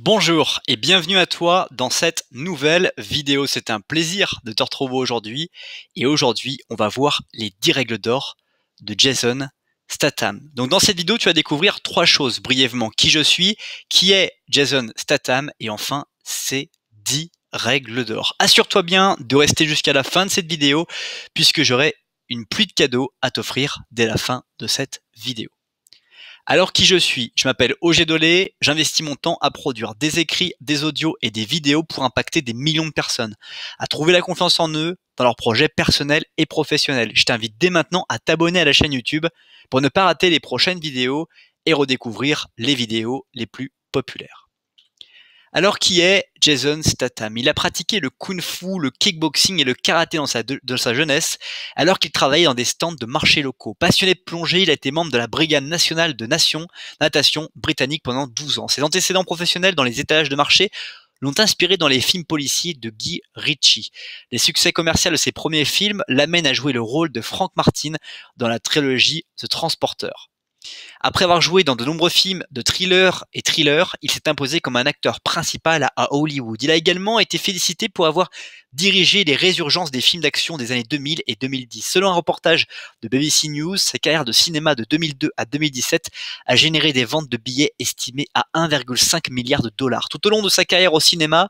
Bonjour et bienvenue à toi dans cette nouvelle vidéo. C'est un plaisir de te retrouver aujourd'hui. Et aujourd'hui, on va voir les 10 règles d'or de Jason Statham. Donc dans cette vidéo, tu vas découvrir trois choses brièvement. Qui je suis, qui est Jason Statham et enfin ces 10 règles d'or. Assure-toi bien de rester jusqu'à la fin de cette vidéo puisque j'aurai une pluie de cadeaux à t'offrir dès la fin de cette vidéo. Alors qui je suis? Je m'appelle Auger Dolé, j'investis mon temps à produire des écrits, des audios et des vidéos pour impacter des millions de personnes, à trouver la confiance en eux dans leurs projets personnels et professionnels. Je t'invite dès maintenant à t'abonner à la chaîne YouTube pour ne pas rater les prochaines vidéos et redécouvrir les vidéos les plus populaires. Alors qui est Jason Statham? Il a pratiqué le kung-fu, le kickboxing et le karaté dans sa, jeunesse, alors qu'il travaillait dans des stands de marchés locaux. Passionné de plongée, il a été membre de la Brigade nationale de nation, natation britannique pendant 12 ans. Ses antécédents professionnels dans les étages de marché l'ont inspiré dans les films policiers de Guy Ritchie. Les succès commerciaux de ses premiers films l'amènent à jouer le rôle de Frank Martin dans la trilogie The Transporter. Après avoir joué dans de nombreux films de thriller et thriller, il s'est imposé comme un acteur principal à Hollywood. Il a également été félicité pour avoir dirigé les résurgences des films d'action des années 2000 et 2010. Selon un reportage de BBC News, sa carrière de cinéma de 2002 à 2017 a généré des ventes de billets estimées à 1,5 milliard de dollars. Tout au long de sa carrière au cinéma,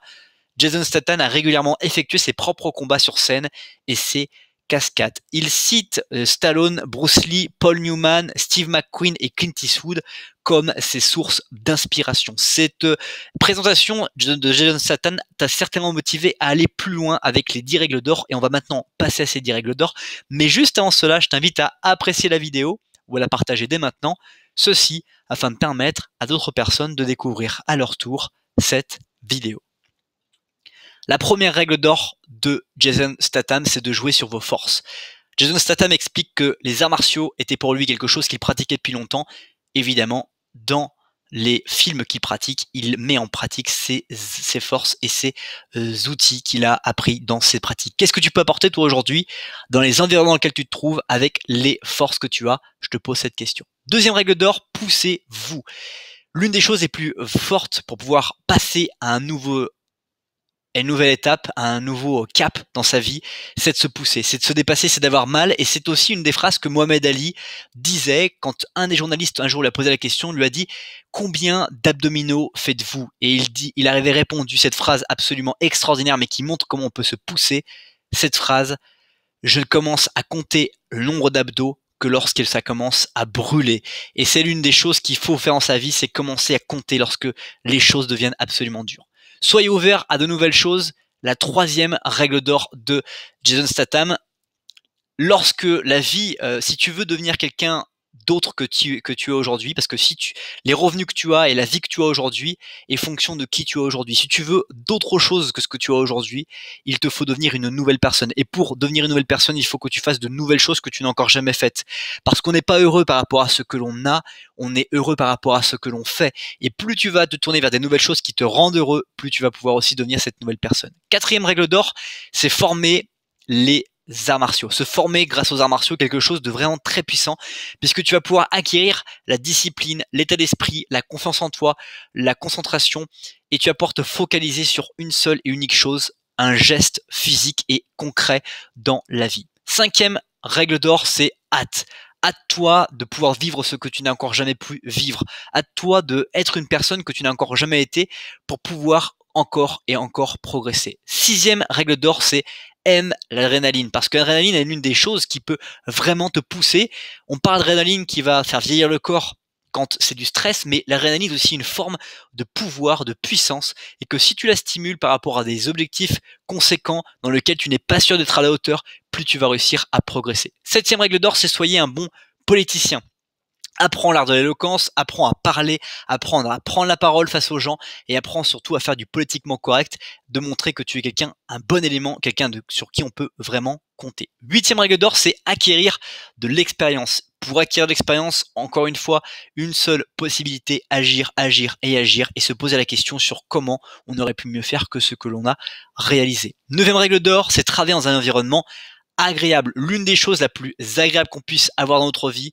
Jason Statham a régulièrement effectué ses propres combats sur scène et ses cascade. Il cite euh, Stallone, Bruce Lee, Paul Newman, Steve McQueen et Clint Eastwood comme ses sources d'inspiration. Cette euh, présentation de Jason Satan t'a certainement motivé à aller plus loin avec les 10 règles d'or et on va maintenant passer à ces 10 règles d'or. Mais juste avant cela, je t'invite à apprécier la vidéo ou à la partager dès maintenant, ceci afin de permettre à d'autres personnes de découvrir à leur tour cette vidéo. La première règle d'or de Jason Statham, c'est de jouer sur vos forces. Jason Statham explique que les arts martiaux étaient pour lui quelque chose qu'il pratiquait depuis longtemps. Évidemment, dans les films qu'il pratique, il met en pratique ses, forces et ses euh, outils qu'il a appris dans ses pratiques. Qu'est-ce que tu peux apporter toi aujourd'hui dans les environnements dans lesquels tu te trouves avec les forces que tu as? Je te pose cette question. Deuxième règle d'or, poussez-vous. L'une des choses les plus fortes pour pouvoir passer à un nouveau une nouvelle étape, un nouveau cap dans sa vie, c'est de se pousser, c'est de se dépasser, c'est d'avoir mal. Et c'est aussi une des phrases que Mohamed Ali disait quand un des journalistes un jour lui a posé la question, lui a dit combien d'abdominaux faites-vous? Et il dit, il avait répondu cette phrase absolument extraordinaire, mais qui montre comment on peut se pousser. Cette phrase, je commence à compter le nombre d'abdos que lorsque ça commence à brûler. Et c'est l'une des choses qu'il faut faire en sa vie, c'est commencer à compter lorsque les choses deviennent absolument dures. Soyez ouverts à de nouvelles choses. La troisième règle d'or de Jason Statham. Lorsque la vie, euh, si tu veux devenir quelqu'un d'autre que tu, que tu es aujourd'hui, parce que si tu, les revenus que tu as et la vie que tu as aujourd'hui est fonction de qui tu es aujourd'hui. Si tu veux d'autre chose que ce que tu as aujourd'hui, il te faut devenir une nouvelle personne. Et pour devenir une nouvelle personne, il faut que tu fasses de nouvelles choses que tu n'as encore jamais faites. Parce qu'on n'est pas heureux par rapport à ce que l'on a, on est heureux par rapport à ce que l'on fait. Et plus tu vas te tourner vers des nouvelles choses qui te rendent heureux, plus tu vas pouvoir aussi devenir cette nouvelle personne. Quatrième règle d'or, c'est former les arts martiaux. Se former grâce aux arts martiaux, quelque chose de vraiment très puissant, puisque tu vas pouvoir acquérir la discipline, l'état d'esprit, la confiance en toi, la concentration, et tu vas pouvoir te focaliser sur une seule et unique chose, un geste physique et concret dans la vie. Cinquième règle d'or, c'est hâte. Hâte-toi de pouvoir vivre ce que tu n'as encore jamais pu vivre. Hâte-toi de être une personne que tu n'as encore jamais été pour pouvoir encore et encore progresser. Sixième règle d'or, c'est aime l'adrénaline parce que l'adrénaline est l'une des choses qui peut vraiment te pousser. On parle d'adrénaline qui va faire vieillir le corps quand c'est du stress, mais l'adrénaline est aussi une forme de pouvoir, de puissance, et que si tu la stimules par rapport à des objectifs conséquents dans lesquels tu n'es pas sûr d'être à la hauteur, plus tu vas réussir à progresser. Septième règle d'or, c'est soyez un bon politicien. Apprends l'art de l'éloquence, apprends à parler, apprendre à prendre la parole face aux gens et apprends surtout à faire du politiquement correct, de montrer que tu es quelqu'un, un bon élément, quelqu'un sur qui on peut vraiment compter. Huitième règle d'or, c'est acquérir de l'expérience. Pour acquérir de l'expérience, encore une fois, une seule possibilité, agir, agir et agir et se poser la question sur comment on aurait pu mieux faire que ce que l'on a réalisé. Neuvième règle d'or, c'est travailler dans un environnement agréable. L'une des choses la plus agréables qu'on puisse avoir dans notre vie,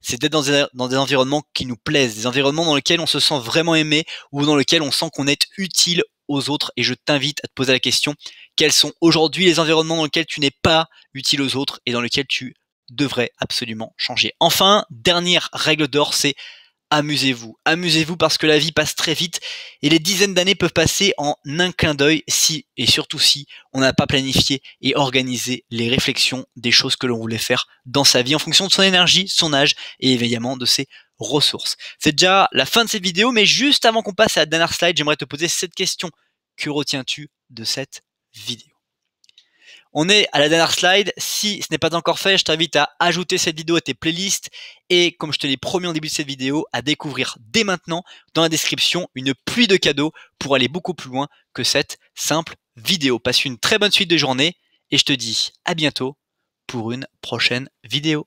c'est d'être dans des, environnements qui nous plaisent, des environnements dans lesquels on se sent vraiment aimé ou dans lesquels on sent qu'on est utile aux autres. Et je t'invite à te poser la question, quels sont aujourd'hui les environnements dans lesquels tu n'es pas utile aux autres et dans lesquels tu devrais absolument changer? Enfin, dernière règle d'or, c'est amusez-vous. Amusez-vous parce que la vie passe très vite et les dizaines d'années peuvent passer en un clin d'œil si et surtout si on n'a pas planifié et organisé les réflexions des choses que l'on voulait faire dans sa vie en fonction de son énergie, son âge et évidemment de ses ressources. C'est déjà la fin de cette vidéo, mais juste avant qu'on passe à la dernière slide, j'aimerais te poser cette question. Que retiens-tu de cette vidéo? On est à la dernière slide. Si ce n'est pas encore fait, je t'invite à ajouter cette vidéo à tes playlists et, comme je te l'ai promis en début de cette vidéo, à découvrir dès maintenant dans la description une pluie de cadeaux pour aller beaucoup plus loin que cette simple vidéo. Passe une très bonne suite de journée et je te dis à bientôt pour une prochaine vidéo.